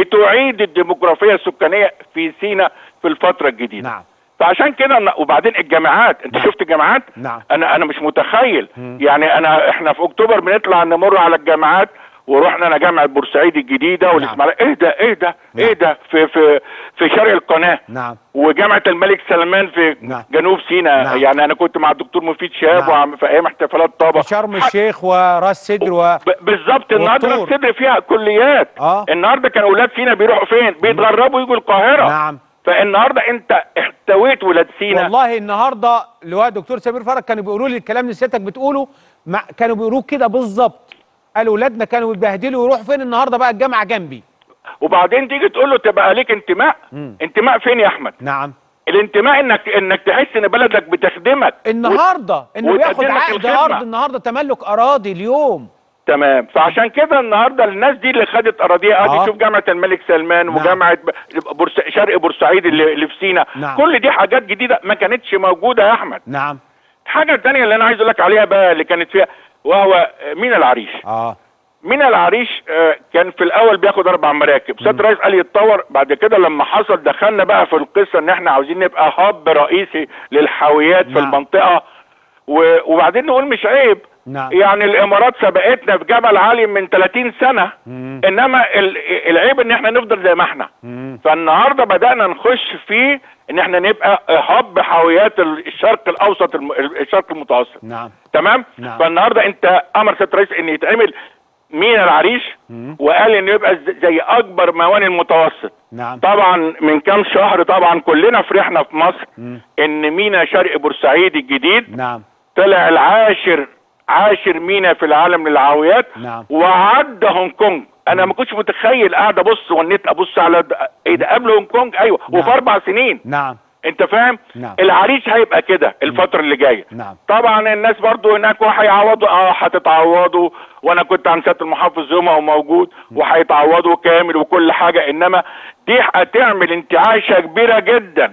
بتعيد الديموغرافية السكانية في سيناء في الفترة الجديدة نعم فعشان كده وبعدين الجامعات انت نعم. شفت الجامعات نعم. أنا أنا مش متخيل مم. يعني أنا إحنا في أكتوبر بنطلع نمر على الجامعات ورحنا أنا جامعه بورسعيد الجديدة والإسماعيلية. إيه ده إيه ده نعم. إيه ده في في في شرق القناة. نعم. وجامعة الملك سلمان في نعم. جنوب سيناء. نعم. يعني أنا كنت مع الدكتور مفيد شهاب نعم. وعم في أيام احتفالات طابة. شرم الشيخ وراس سدر و بالظبط النهارده والطور. الصدر فيها كليات. آه. النهارده كان أولاد سينا بيروحوا فين؟ بيتغربوا يجوا القاهرة. نعم. فالنهاردة أنت احتويت ولاد سينا والله النهارده لواء دكتور سمير فرج كانوا بيقولوا لي الكلام اللي سيادتك بتقوله مع كانوا بيقولوه كده بالظبط. قالوا اولادنا كانوا بيتبهدلوا ويروحوا فين؟ النهارده بقى الجامعة جنبي. وبعدين تيجي تقول له تبقى ليك انتماء. مم. انتماء فين يا أحمد؟ نعم. الانتماء انك إنك تحس إن بلدك بتخدمك. النهارده إنه بياخد عقد. ارض النهارده تملك أراضي اليوم. تمام. فعشان كده النهارده الناس دي اللي خدت أراضيها ادي آه. شوف جامعة الملك سلمان نعم. وجامعة بورس... شرق بورسعيد اللي, اللي في سينا. نعم. كل دي حاجات جديدة ما كانتش موجودة يا أحمد. نعم. الحاجة الثانية اللي أنا عايز أقول لك عليها بقى اللي كانت فيها وهو مينا العريش. آه. مينا العريش آه، كان في الأول بياخد أربع مراكب. سيد الرئيس قال يتطور. بعد كده لما حصل دخلنا بقى في القصة إن إحنا عاوزين نبقى هاب رئيسي للحاويات في نعم. المنطقة. و- وبعدين نقول مش عيب. نعم. يعني الإمارات سبقتنا في جبل عالي من 30 سنة. مم. إنما ال- العيب إن إحنا نفضل زي ما إحنا. مم. فالنهاردة بدأنا نخش في إن إحنا نبقى هب حاويات الشرق الأوسط الشرق المتوسط نعم تمام نعم. فالنهارده أنت أمر سياده الرئيس إن يتعمل مينا العريش مم. وقال انه يبقى زي أكبر مواني المتوسط نعم طبعا من كام شهر طبعا كلنا فرحنا في مصر مم. إن مينا شرق بورسعيد الجديد نعم طلع العاشر عاشر مينا في العالم للحاويات نعم. وعدى هونج كونج أنا ما كنتش متخيل قاعد أبص وأنا أبص على إيه ده؟ قبل هونج كونج؟ أيوه. نعم. وفي أربع سنين. نعم. أنت فاهم؟ نعم. العريش هيبقى كده الفترة اللي جاية. نعم. طبعا الناس برضو هناك وهيعوضوا آه هتتعوضوا. وأنا كنت عن سيادة المحافظ يومها وموجود وهيتعوضوا كامل وكل حاجة. إنما دي هتعمل انتعاشة كبيرة جدا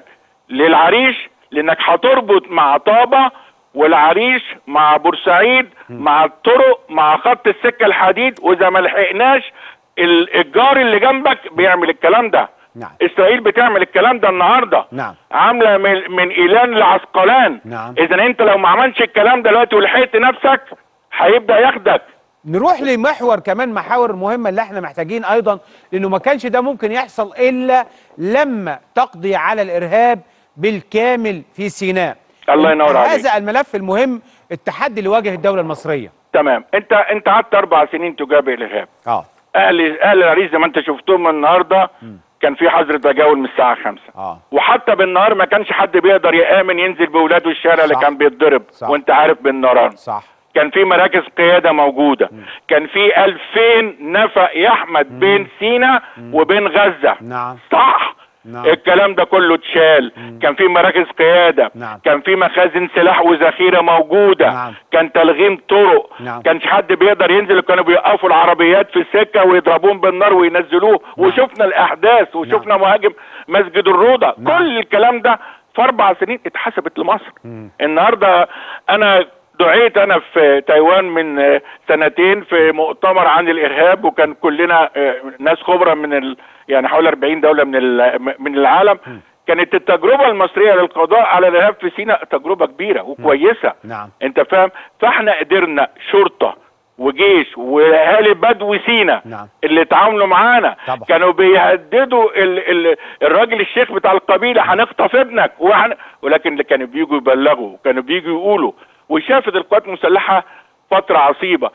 للعريش لأنك هتربط مع طابة والعريش مع بورسعيد مع الطرق مع خط السكة الحديد وإذا ما لحقناش ال- الجار اللي جنبك بيعمل الكلام ده. نعم. إسرائيل بتعمل الكلام ده النهارده. نعم. عاملة من من إيلان لعسقلان. نعم. اذا أنت لو ما عملتش الكلام ده دلوقتي ولحقت نفسك هيبدأ ياخدك. نروح لمحور كمان محاور مهمة اللي إحنا محتاجين أيضا لأنه ما كانش ده ممكن يحصل إلا لما تقضي على الإرهاب بالكامل في سيناء. الله ينور عليك. هذا الملف المهم التحدي اللي واجه الدولة المصرية. تمام. أنت أنت قعدت أربع سنين تجابه الإرهاب. آه. أهل أهل العريش زي ما أنت شفتهم النهارده كان في حظر تجاوز من الساعة 5 آه. وحتى بالنهار ما كانش حد بيقدر يامن ينزل بأولاده الشارع اللي. كان بيتضرب. وأنت عارف بالنيران صح. كان في مراكز قيادة موجودة. كان في 2000 نفق يحمد بين سينا وبين غزة. نعم. صح. نعم. الكلام ده كله اتشال كان في مراكز قيادة نعم. كان في مخازن سلاح وذخيرة موجودة نعم. كان تلغيم طرق نعم. كانش حد بيقدر ينزل كانوا بيوقفوا العربيات في السكة ويضربوهم بالنار وينزلوه وشفنا الأحداث وشفنا مهاجم مسجد الروضة نعم. كل الكلام ده في أربع سنين اتحسبت لمصر مم. النهارده أنا دعيت أنا في تايوان من آه، سنتين في مؤتمر عن الإرهاب وكان كلنا آه، ناس خبرة من ال... يعني حوالي 40 دولة من ال... من العالم. كانت التجربة المصرية للقضاء على الارهاب في سيناء تجربة كبيرة وكويسة. نعم. أنت فاهم؟ فاحنا قدرنا شرطة وجيش وأهالي بدو سينا نعم. اللي اتعاملوا معانا. كانوا بيهددوا ال ال الراجل الشيخ بتاع القبيلة هنخطف ابنك. وحن... ولكن اللي كانوا بيجوا يبلغوا وكانوا بيجوا يقولوا وشافت القوات المسلحه فترة عصيبة.